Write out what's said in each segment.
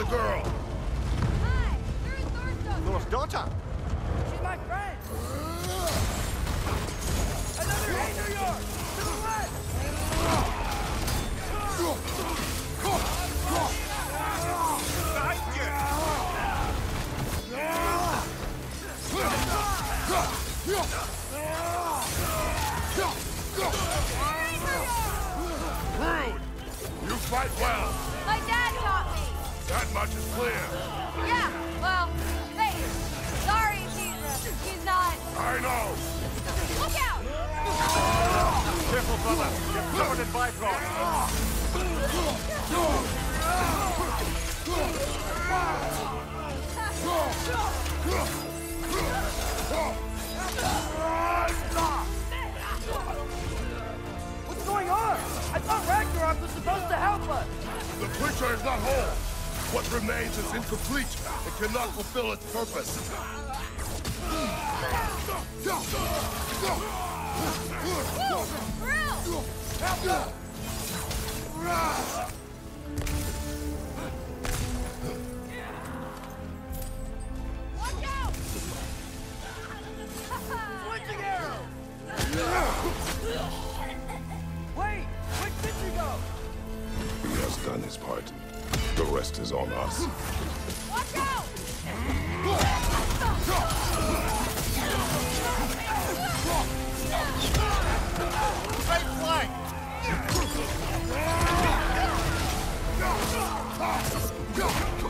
the girl? Hi, you're Thor's daughter. Thor's daughter. She's my friend. Another Hey New York! To the west! Behind you! Rude! You fight well. My dad taught me. That much is clear. Yeah, well, thanks. Sorry, he's, uh, he's not. I know. Look out! Careful, brother. You're covered in Bifrost. What's going on? I thought Ragnarok was supposed to help us. The creature is not whole. What remains is incomplete. It cannot fulfill its purpose. Watch out! Switching arrow! Wait! Where did you go? He has done his part. The rest is on us. Watch out! Straight flank! Grill!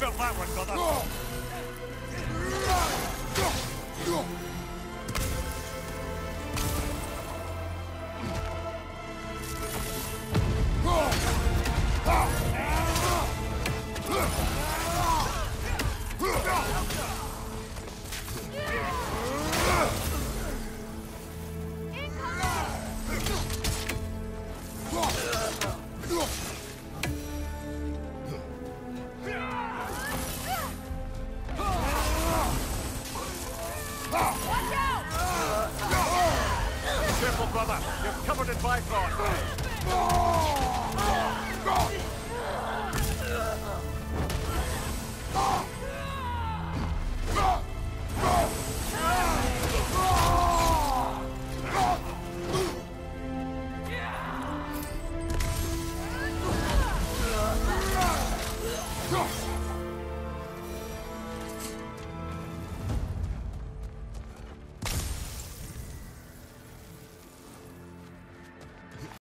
Felt that one, brother. Watch brother. You're covered in Bifrost.